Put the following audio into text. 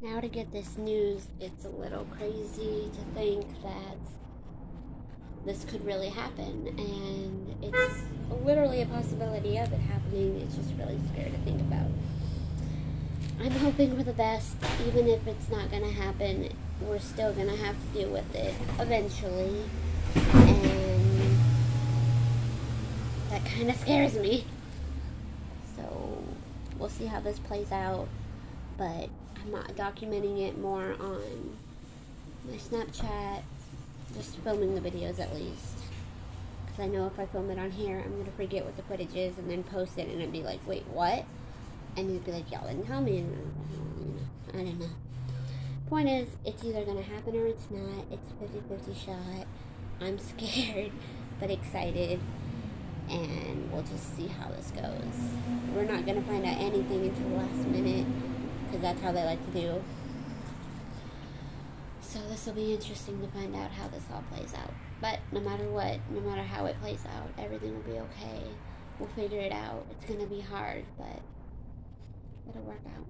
Now to get this news, it's a little crazy to think that this could really happen, and it's literally a possibility of it happening. It's just really scary to think about. I'm hoping for the best, even if it's not gonna happen. We're still gonna have to deal with it eventually, and that kind of scares me. So we'll see how this plays out, but I'm not documenting it more on my Snapchat, just filming the videos at least. Because I know if I film it on here, I'm going to forget what the footage is and then post it and it'd be like, wait, what? And you'd be like, y'all didn't tell me. I don't know. Point is, it's either going to happen or it's not. It's 50 50 shot. I'm scared, but excited. And we'll just see how this goes. We're not going to find out anything until the last minute because that's how they like to do. So this will be interesting to find out how this all plays out. But no matter what, no matter how it plays out, everything will be okay. We'll figure it out. It's gonna be hard, but it'll work out.